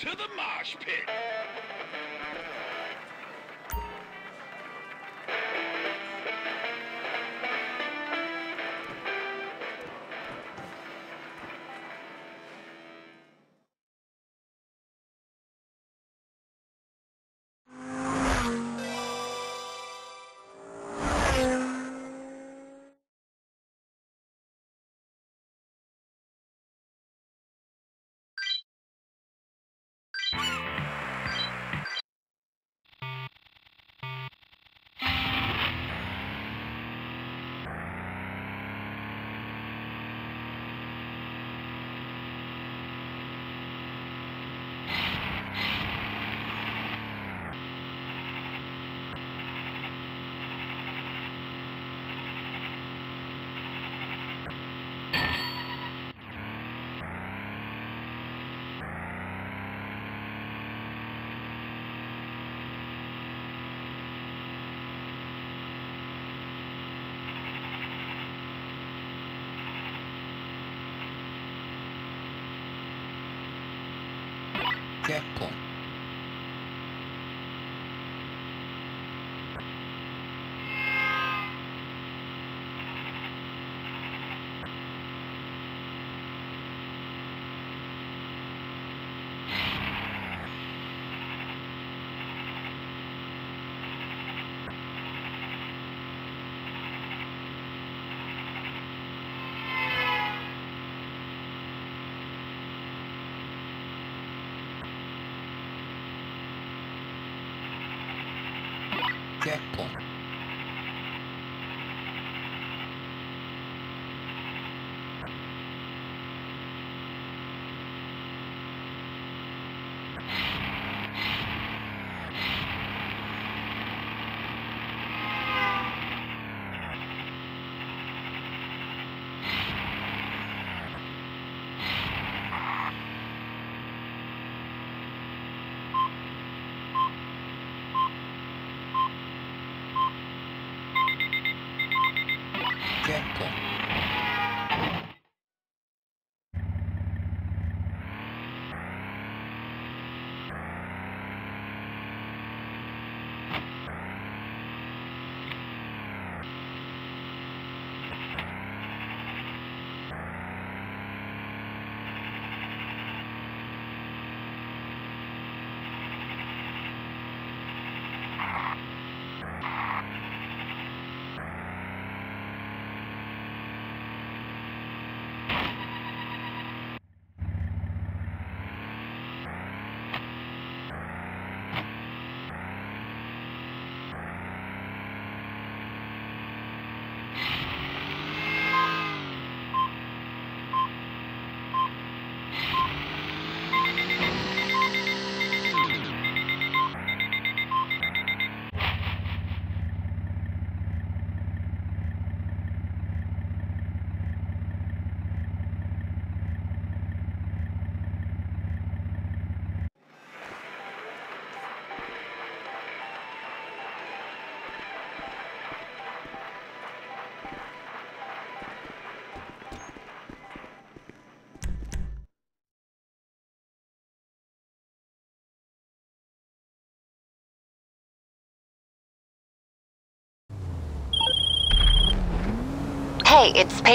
to the mosh pit. qualquer ponto. Podcast. って。Hey, it's Paige.